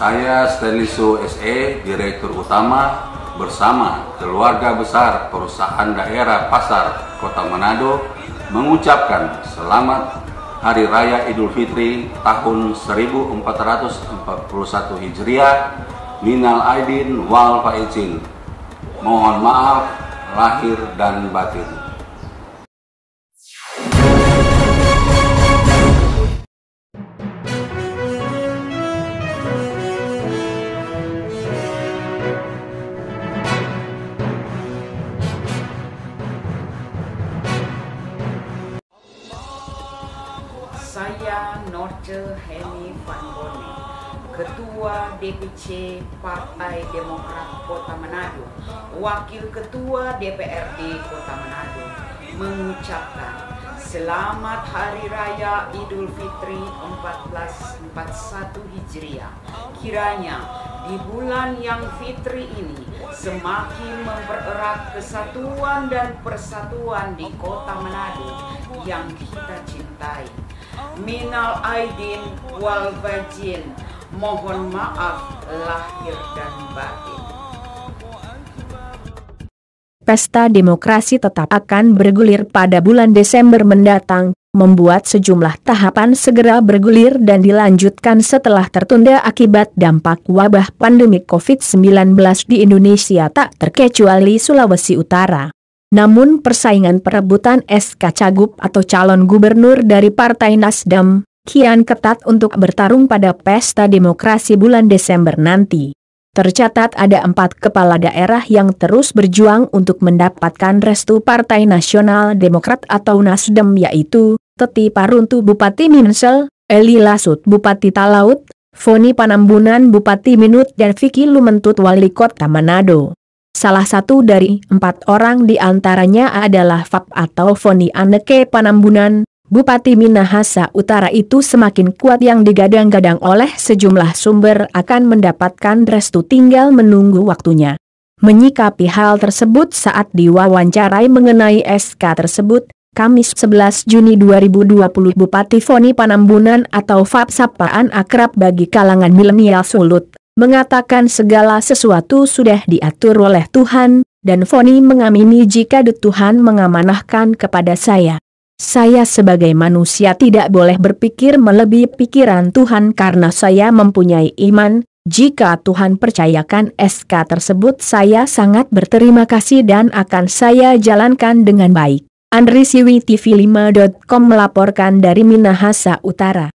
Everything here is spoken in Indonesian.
Saya Steliso SE, Direktur Utama bersama keluarga besar perusahaan daerah pasar Kota Manado mengucapkan selamat Hari Raya Idul Fitri tahun 1441 Hijriah Minal Aidin wal Faizin. Mohon maaf lahir dan batin. Saya Norce Heni Van Bone, Ketua DPC Partai Demokrat Kota Manado, Wakil Ketua DPRD Kota Manado, mengucapkan Selamat Hari Raya Idul Fitri 1441 Hijriah. Kiranya di bulan yang fitri ini semakin mempererat kesatuan dan persatuan di kota Manado yang kita cintai. Minal Aidin wal Bajin, mohon maaf lahir dan batin. Pesta demokrasi tetap akan bergulir pada bulan Desember mendatang, membuat sejumlah tahapan segera bergulir dan dilanjutkan setelah tertunda akibat dampak wabah pandemi COVID-19 di Indonesia tak terkecuali Sulawesi Utara. Namun persaingan perebutan SK Cagup atau calon gubernur dari Partai Nasdem, kian ketat untuk bertarung pada pesta demokrasi bulan Desember nanti. Tercatat ada empat kepala daerah yang terus berjuang untuk mendapatkan restu Partai Nasional Demokrat atau Nasdem yaitu, Teti Paruntu Bupati Minsel, Eli Lasut Bupati Talaut, Foni Panambunan Bupati Minut dan Vicky Lumentut Wali Kota Manado. Salah satu dari empat orang di antaranya adalah Fap atau Foni Aneke Panambunan, Bupati Minahasa Utara itu semakin kuat yang digadang-gadang oleh sejumlah sumber akan mendapatkan restu tinggal menunggu waktunya. Menyikapi hal tersebut saat diwawancarai mengenai SK tersebut, Kamis 11 Juni 2020 Bupati Foni Panambunan atau FAP sapaan akrab bagi kalangan milenial Sulut, mengatakan segala sesuatu sudah diatur oleh Tuhan, dan Foni mengamini jika Tuhan mengamanahkan kepada saya. Saya sebagai manusia tidak boleh berpikir melebihi pikiran Tuhan karena saya mempunyai iman, jika Tuhan percayakan SK tersebut saya sangat berterima kasih dan akan saya jalankan dengan baik. Andri Siwi TV5.com melaporkan dari Minahasa Utara.